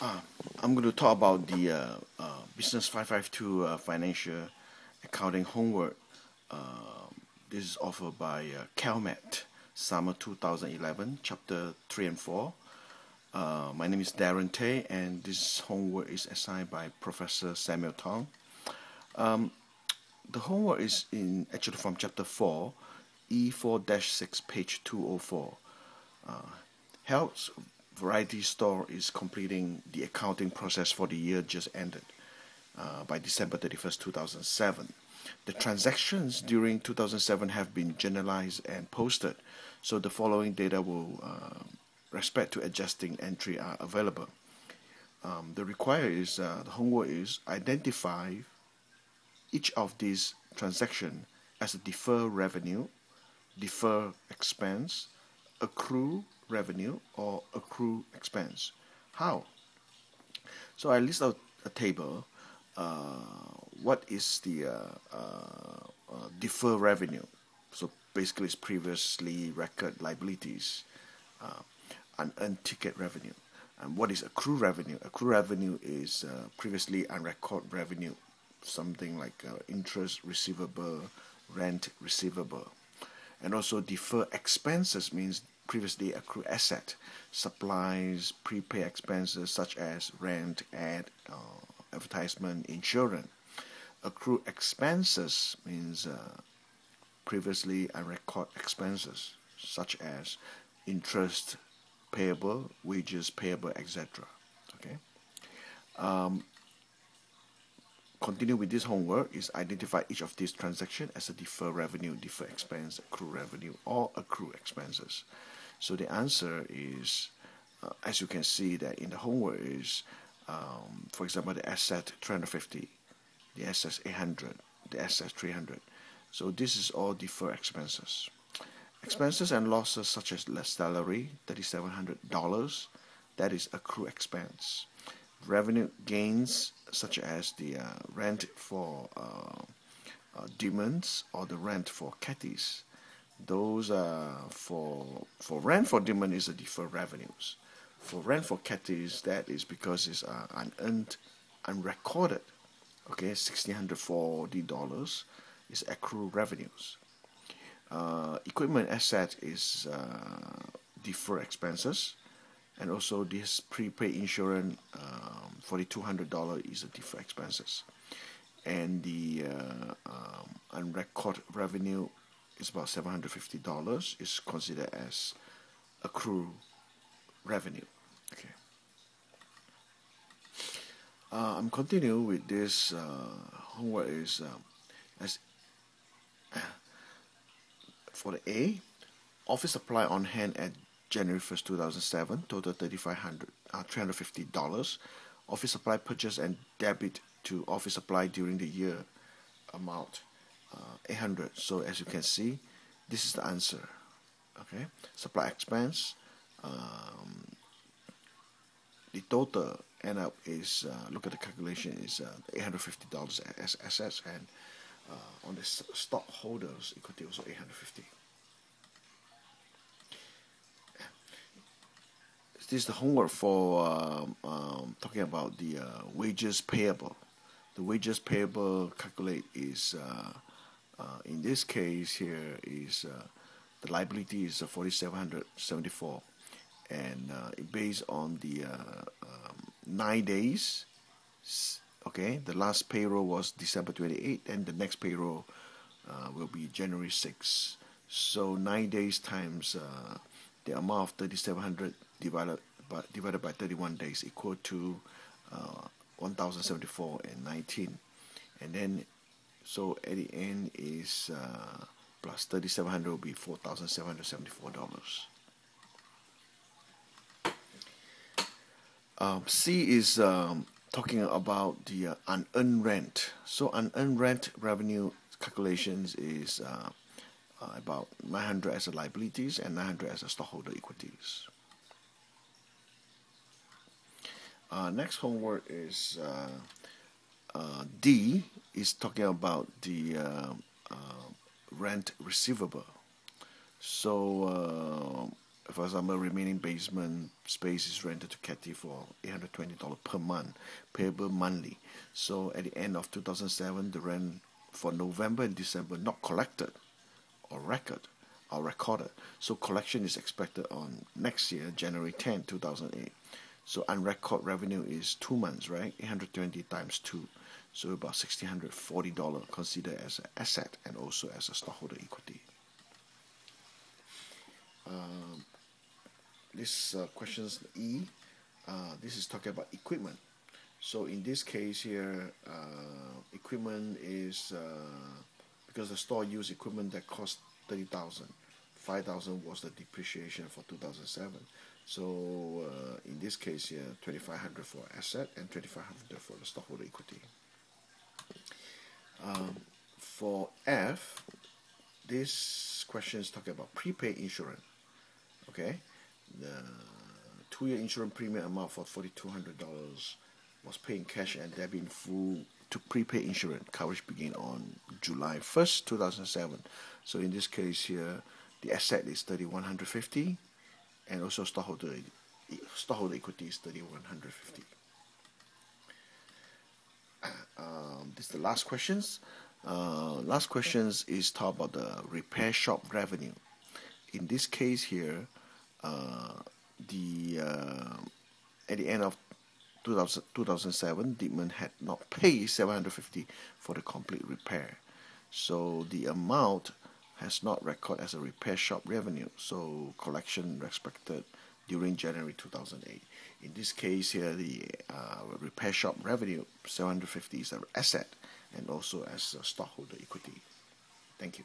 Uh, I'm going to talk about the uh, uh, Business 552 uh, Financial Accounting Homework. Um, this is offered by uh, CalMat, Summer 2011, Chapter 3 and 4. Uh, my name is Darren Tay, and this homework is assigned by Professor Samuel Tong. Um, the homework is in actually from Chapter 4, E4-6, page 204. Uh, helps Variety Store is completing the accounting process for the year just ended uh, by December 31st, 2007. The transactions during 2007 have been generalized and posted, so the following data will uh, respect to adjusting entry are available. Um, the require is uh, the homework is identify each of these transaction as a defer revenue, defer expense, accrue revenue or accrue expense. How? So I list out a table. Uh, what is the uh, uh, uh defer revenue? So basically, it's previously record liabilities, uh, unearned ticket revenue. And what is accrue revenue? Accrue revenue is previously unrecorded revenue, something like interest receivable, rent receivable. And also defer expenses means previously accrued asset, supplies, prepaid expenses such as rent, ad, uh, advertisement, insurance. Accrued expenses means uh, previously unrecorded expenses such as interest payable, wages payable, etc. Okay. Um, continue with this homework is identify each of these transactions as a deferred revenue, deferred expense, accrue revenue, or accrue expenses. So the answer is, uh, as you can see that in the homework is, um, for example, the asset 350, the asset 800, the asset 300. So this is all deferred expenses. Expenses and losses such as less salary, $3,700, that is accrue expense. Revenue gains such as the uh, rent for uh, uh, demons or the rent for catties those are for for rent for demon is a deferred revenues. For rent for catties, that is because it's uh, unearned, unrecorded. Okay, sixteen hundred forty dollars is accrued revenues. Uh, equipment asset is uh, deferred expenses, and also this prepaid insurance um, two hundred dollar is a deferred expenses, and the uh, um, unrecorded revenue is about $750 is considered as accrued revenue. Okay. Uh, I'm continuing with this uh, homework is um, as for the A, office supply on hand at January 1st, 2007, total 3,500, uh, $350. Office supply purchase and debit to office supply during the year amount uh, 800 so as you can see this is the answer okay? Supply expense um, the total end up is uh, look at the calculation is uh, $850 as assets and uh, on the stockholders equity also 850 this is the homework for um, um, talking about the uh, wages payable. The wages payable calculate is uh, uh, in this case here is uh, the liability is 4774 and uh, based on the um, nine days okay? The last payroll was December 28 and the next payroll uh, will be January 6 so nine days times uh, the amount of 3700 divided by divided by 31 days equal to uh, 1074 and 19 and then so at the end is uh, plus 3700 will be $4,774. Um, C is um, talking about the uh, unearned rent. So unearned rent revenue calculations is uh, uh, about 900 as a liabilities and 900 as a stockholder equities. Uh, next homework is uh, uh, D is talking about the uh, rent receivable. So for example, remaining basement space is rented to Cathay for $820 per month, payable monthly. So at the end of 2007, the rent for November and December not collected or record or recorded. So collection is expected on next year, January 10, 2008. So unrecord revenue is two months, right? 820 times two. So about $1,640 considered as an asset and also as a stockholder equity. Um, this uh, questions E, uh, this is talking about equipment. So in this case here, uh, equipment is uh, because the store used equipment that cost 30,000. 5,000 was the depreciation for 2007. So uh, in this case here, 2,500 for asset and 2,500 for the stockholder equity. Um, for F, this question is talking about prepaid insurance. Okay, the two-year insurance premium amount for $4,200 was paid in cash and debit in full to prepaid insurance. Coverage began on July 1st, 2007. So in this case here, the asset is 3150 and also stockholder stockholder equity is 3150 um, this is the last questions. Uh, last questions is talk about the repair shop revenue. In this case here uh, the uh, at the end of 2000, 2007 Dietmann had not paid 750 for the complete repair. So the amount has not recorded as a repair shop revenue, so collection expected during January 2008. In this case here, the uh, repair shop revenue 750 is an asset and also as a stockholder equity. Thank you.